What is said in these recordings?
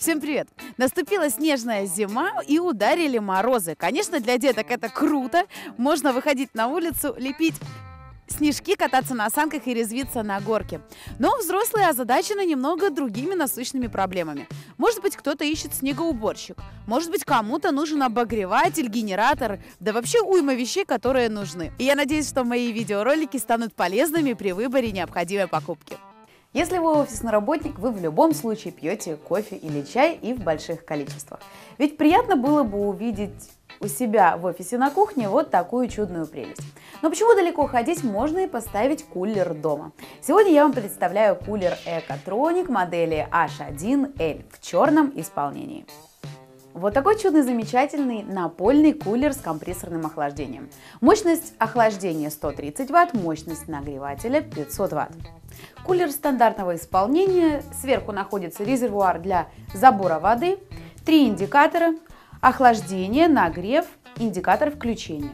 Всем привет! Наступила снежная зима и ударили морозы. Конечно, для деток это круто. Можно выходить на улицу, лепить снежки, кататься на санках и резвиться на горке. Но взрослые озадачены немного другими насущными проблемами. Может быть, кто-то ищет снегоуборщик. Может быть, кому-то нужен обогреватель, генератор, да вообще уйма вещей, которые нужны. И я надеюсь, что мои видеоролики станут полезными при выборе необходимой покупки. Если вы офисный работник, вы в любом случае пьете кофе или чай и в больших количествах. Ведь приятно было бы увидеть у себя в офисе на кухне вот такую чудную прелесть. Но почему далеко ходить, можно и поставить кулер дома. Сегодня я вам представляю кулер Ecotronic модели H1L в черном исполнении. Вот такой чудный, замечательный напольный кулер с компрессорным охлаждением. Мощность охлаждения 130 Вт, мощность нагревателя 500 Вт. Кулер стандартного исполнения. Сверху находится резервуар для забора воды, три индикатора, охлаждение, нагрев, индикатор включения.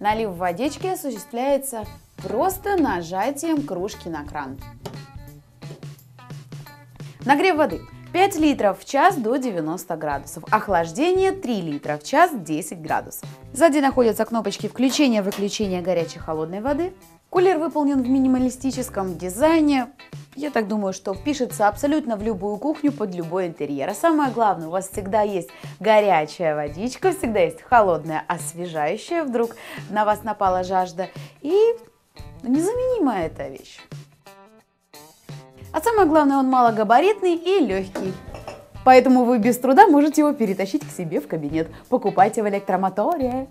Налив водички осуществляется просто нажатием кружки на кран. Нагрев воды 5 литров в час до 90 градусов. Охлаждение 3 литра в час 10 градусов. Сзади находятся кнопочки включения-выключения горячей-холодной воды. Кулер выполнен в минималистическом дизайне. Я так думаю, что впишется абсолютно в любую кухню под любой интерьер. А самое главное, у вас всегда есть горячая водичка, всегда есть холодная, освежающая, вдруг на вас напала жажда. И незаменимая эта вещь. А самое главное, он малогабаритный и легкий. Поэтому вы без труда можете его перетащить к себе в кабинет. Покупайте в электромоторе.